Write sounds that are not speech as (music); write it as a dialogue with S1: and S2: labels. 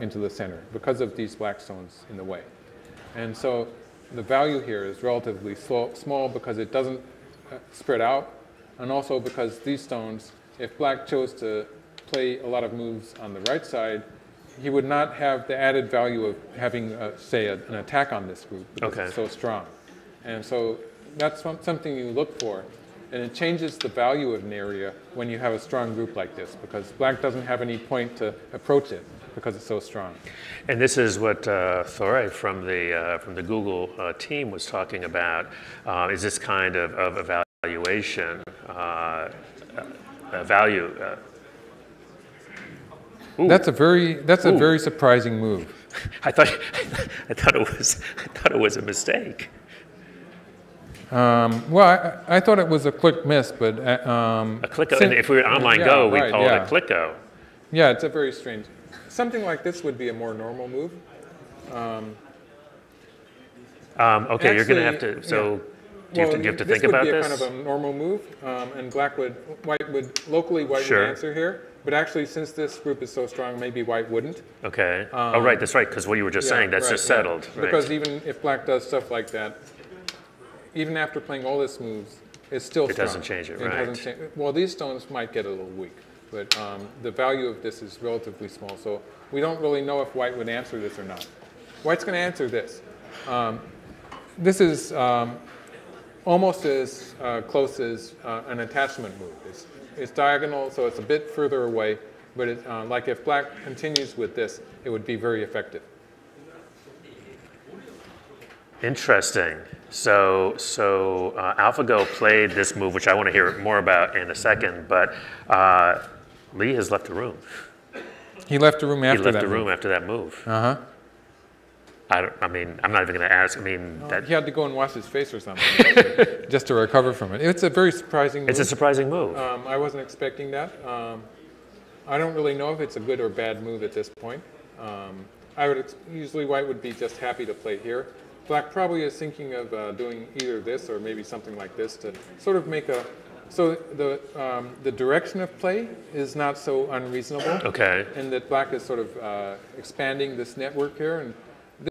S1: into the center because of these black stones in the way. And so the value here is relatively slow, small because it doesn't uh, spread out, and also because these stones, if black chose to play a lot of moves on the right side, he would not have the added value of having, uh, say, a, an attack on this group because
S2: Okay.
S1: it's so strong. And so that's some- something you look for. And it changes the value of an area when you have a strong group like this because black doesn't have any point to approach it because it's so strong.
S2: And this is what uh, Thore from the uh, from the Google uh, team was talking about. Uh, is this kind of, of evaluation, uh, uh, value? Uh,
S1: That's a very that's a very surprising move. (laughs)
S2: I thought (laughs) I thought it was I thought it was a mistake.
S1: Um, well, I, I thought it was a quick miss, but uh, um,
S2: A clicko.
S1: sin-
S2: and if we were online
S1: yeah,
S2: Go, we
S1: right,
S2: call
S1: yeah.
S2: it a clicko.
S1: Yeah, it's a very strange. Something like this would be a more normal move.
S2: Um, okay, you're going to have to. So, do you have to, do you have to
S1: this
S2: think about
S1: this?
S2: This
S1: would be kind of a normal move, um, and black would white would locally white
S2: Sure.
S1: would answer here. But actually, since this group is so strong, maybe white wouldn't.
S2: okay. oh, right. That's right. Because what you were just
S1: Yeah,
S2: saying, that's
S1: right,
S2: just
S1: yeah.
S2: settled. Right.
S1: Because even if black does stuff like that, even after playing all this moves, it's still
S2: It
S1: strong.
S2: doesn't change it,
S1: It
S2: right.
S1: doesn't change. Well, these stones might get a little weak, but um, the value of this is relatively small. So we don't really know if white would answer this or not. White's going to answer this. Um, this is um, almost as uh, close as uh, an attachment move. It's, it's diagonal, so it's a bit further away. But it, uh, like if black continues with this, it would be very effective.
S2: Interesting. So, so uh, AlphaGo played this move, which I want to hear more about in a second. But uh, Lee has left the room.
S1: He left the room
S2: He
S1: after
S2: left
S1: that.
S2: the room
S1: move.
S2: after that move.
S1: Uh huh.
S2: I don't. I mean, I'm not even going to ask. I mean, that
S1: He had to go and wash his face or something (laughs) just to recover from it. It's a very surprising move.
S2: it's a surprising move.
S1: um, I wasn't expecting that. Um, I don't really know if it's a good or bad move at this point. Um, I would usually white would be just happy to play here. Black probably is thinking of uh, doing either this or maybe something like this to sort of make a. So the um, the direction of play is not so unreasonable.
S2: Okay.
S1: And that black is sort of uh, expanding this network here, and